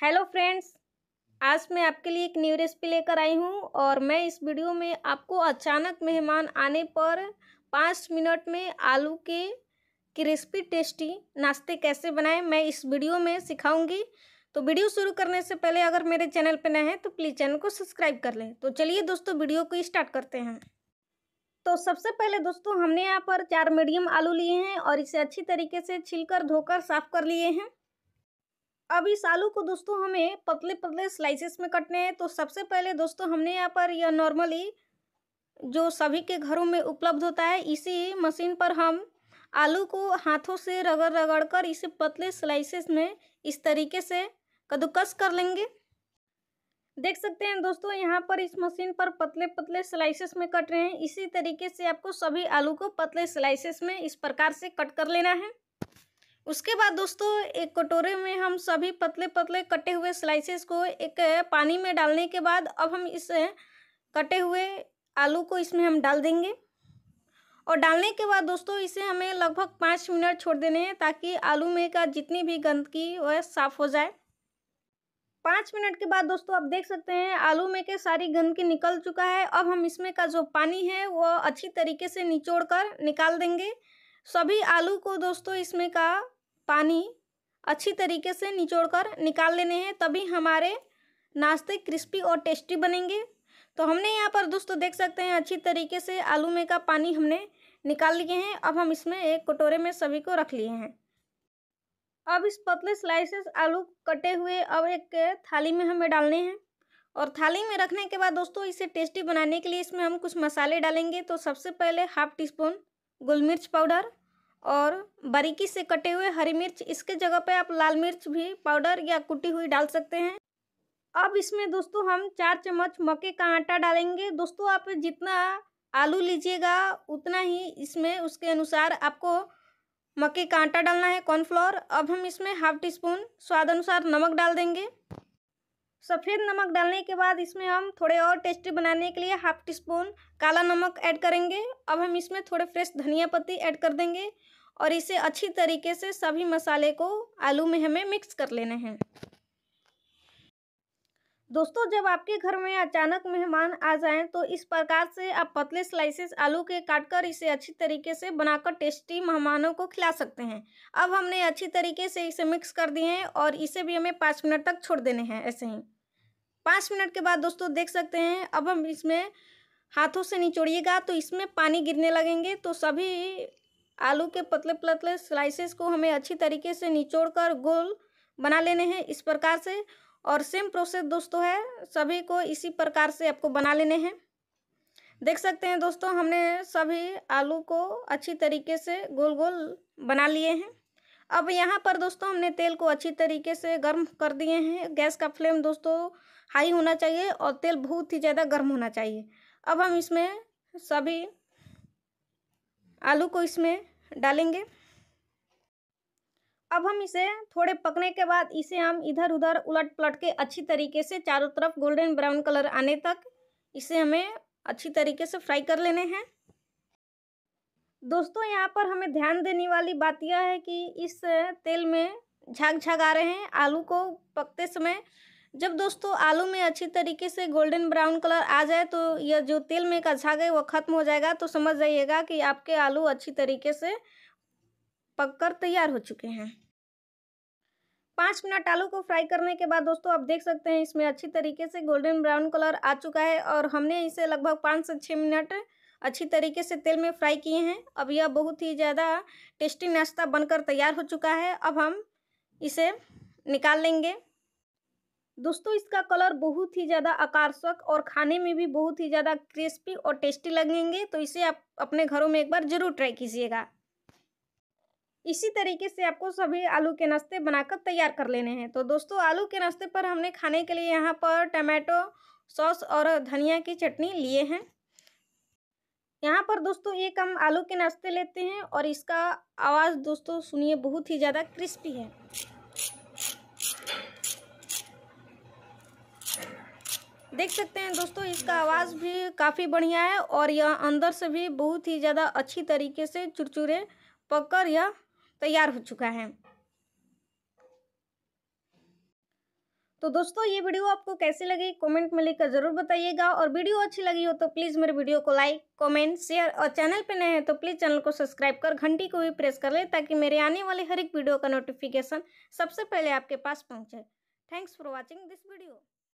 Hello friends, आज मैं आपके लिए एक न्यू रेसिपी लेकर आई हूँ और मैं इस वीडियो में आपको अचानक मेहमान आने पर पाँच मिनट में आलू के क्रिस्पी टेस्टी नाश्ते कैसे बनाएँ, मैं इस वीडियो में सिखाऊँगी। तो वीडियो शुरू करने से पहले अगर मेरे चैनल पर नए हैं तो प्लीज़ चैनल को सब्सक्राइब कर लें। तो चलिए दोस्तों, वीडियो को स्टार्ट करते हैं। तो सबसे पहले दोस्तों, हमने यहाँ पर चार मीडियम आलू लिए हैं और इसे अच्छी तरीके से छिलकर, धोकर, साफ़ कर लिए हैं। अब इस आलू को दोस्तों हमें पतले पतले स्लाइसेस में कटने हैं तो सबसे पहले दोस्तों हमने यहाँ पर यह नॉर्मली जो सभी के घरों में उपलब्ध होता है, इसी मशीन पर हम आलू को हाथों से रगड़ रगड़ कर इसे पतले स्लाइसेस में इस तरीके से कद्दूकस कर लेंगे। देख सकते हैं दोस्तों, यहाँ पर इस मशीन पर पतले पतले स्लाइसेस में कट रहे हैं। इसी तरीके से आपको सभी आलू को पतले स्लाइसेस में इस प्रकार से कट कर लेना है। उसके बाद दोस्तों, एक कटोरे में हम सभी पतले पतले कटे हुए स्लाइसेस को एक पानी में डालने के बाद अब हम इस कटे हुए आलू को इसमें हम डाल देंगे। और डालने के बाद दोस्तों, इसे हमें लगभग पाँच मिनट छोड़ देने हैं ताकि आलू में का जितनी भी गंदगी वह साफ़ हो जाए। पाँच मिनट के बाद दोस्तों, आप देख सकते हैं आलू में के सारी गंदगी निकल चुका है। अब हम इसमें का जो पानी है वो अच्छी तरीके से निचोड़ कर निकाल देंगे। सभी आलू को दोस्तों, इसमें का पानी अच्छी तरीके से निचोड़ कर निकाल लेने हैं, तभी हमारे नाश्ते क्रिस्पी और टेस्टी बनेंगे। तो हमने यहाँ पर दोस्तों देख सकते हैं, अच्छी तरीके से आलू में का पानी हमने निकाल लिए हैं। अब हम इसमें एक कटोरे में सभी को रख लिए हैं। अब इस पतले स्लाइसेस आलू कटे हुए अब एक थाली में हमें डालने हैं। और थाली में रखने के बाद दोस्तों इसे टेस्टी बनाने के लिए इसमें हम कुछ मसाले डालेंगे। तो सबसे पहले हाफ़ टी स्पून गुल मिर्च पाउडर और बारीकी से कटे हुए हरी मिर्च, इसके जगह पे आप लाल मिर्च भी पाउडर या कुटी हुई डाल सकते हैं। अब इसमें दोस्तों हम चार चम्मच मक्के का आटा डालेंगे। दोस्तों आप जितना आलू लीजिएगा, उतना ही इसमें उसके अनुसार आपको मक्के का आटा डालना है कॉर्नफ्लोर अब हम इसमें हाफ़ टी स्पून स्वाद अनुसार नमक डाल देंगे। सफ़ेद नमक डालने के बाद इसमें हम थोड़े और टेस्टी बनाने के लिए हाफ़ टी स्पून काला नमक ऐड करेंगे। अब हम इसमें थोड़े फ्रेश धनिया पत्ती ऐड कर देंगे। और इसे अच्छी तरीके से सभी मसाले को आलू में हमें मिक्स कर लेने हैं। दोस्तों, जब आपके घर में अचानक मेहमान आ जाएँ तो इस प्रकार से आप पतले स्लाइसेस आलू के काटकर इसे अच्छी तरीके से बनाकर टेस्टी मेहमानों को खिला सकते हैं। अब हमने अच्छी तरीके से इसे मिक्स कर दिए हैं और इसे भी हमें पाँच मिनट तक छोड़ देने हैं, ऐसे ही। पाँच मिनट के बाद दोस्तों, देख सकते हैं, अब हम इसमें हाथों से निचोड़िएगा तो इसमें पानी गिरने लगेंगे तो सभी आलू के पतले पतले स्लाइसेस को हमें अच्छी तरीके से निचोड़ कर गोल बना लेने हैं इस प्रकार से। और सेम प्रोसेस दोस्तों है, सभी को इसी प्रकार से आपको बना लेने हैं। देख सकते हैं दोस्तों, हमने सभी आलू को अच्छी तरीके से गोल गोल बना लिए हैं। अब यहाँ पर दोस्तों हमने तेल को अच्छी तरीके से गर्म कर दिए हैं। गैस का फ्लेम दोस्तों हाई होना चाहिए और तेल बहुत ही ज़्यादा गर्म होना चाहिए। अब हम इसमें सभी आलू को इसमें डालेंगे। अब हम इसे थोड़े पकने के बाद इसे हम इधर उधर उलट पलट के अच्छी तरीके से चारों तरफ़ गोल्डन ब्राउन कलर आने तक इसे हमें अच्छी तरीके से फ्राई कर लेने हैं। दोस्तों, यहाँ पर हमें ध्यान देने वाली बात यह है कि इस तेल में झाग झाग आ रहे हैं। आलू को पकते समय जब दोस्तों आलू में अच्छी तरीके से गोल्डन ब्राउन कलर आ जाए तो यह जो तेल में का झाग है वो ख़त्म हो जाएगा। तो समझ जाइएगा कि आपके आलू अच्छी तरीके से पककर तैयार हो चुके हैं। पाँच मिनट आलू को फ्राई करने के बाद दोस्तों आप देख सकते हैं इसमें अच्छी तरीके से गोल्डन ब्राउन कलर आ चुका है और हमने इसे लगभग पाँच से छः मिनट अच्छी तरीके से तेल में फ्राई किए हैं। अब यह बहुत ही ज़्यादा टेस्टी नाश्ता बनकर तैयार हो चुका है। अब हम इसे निकाल लेंगे। दोस्तों, इसका कलर बहुत ही ज़्यादा आकर्षक और खाने में भी बहुत ही ज़्यादा क्रिस्पी और टेस्टी लगेंगे तो इसे आप अपने घरों में एक बार ज़रूर ट्राई कीजिएगा। इसी तरीके से आपको सभी आलू के नाश्ते बनाकर तैयार कर लेने हैं। तो दोस्तों, आलू के नाश्ते पर हमने खाने के लिए यहाँ पर टमाटो, सॉस और धनिया की चटनी लिए हैं। यहाँ पर दोस्तों, एक हम आलू के नाश्ते लेते हैं और इसका आवाज़ दोस्तों सुनिए, बहुत ही ज़्यादा क्रिस्पी है। देख सकते हैं दोस्तों, इसका आवाज़ भी काफ़ी बढ़िया है और यह अंदर से भी बहुत ही ज़्यादा अच्छी तरीके से चुरचुरे पककर यह तैयार हो चुका है। तो दोस्तों, ये वीडियो आपको कैसी लगी कमेंट में लिखकर ज़रूर बताइएगा और वीडियो अच्छी लगी हो तो प्लीज़ मेरे वीडियो को लाइक, कमेंट, शेयर और चैनल पे नए हैं तो प्लीज़ चैनल को सब्सक्राइब कर घंटी को भी प्रेस कर ले ताकि मेरे आने वाले हर एक वीडियो का नोटिफिकेशन सबसे पहले आपके पास पहुँचे। Thanks for watching this video.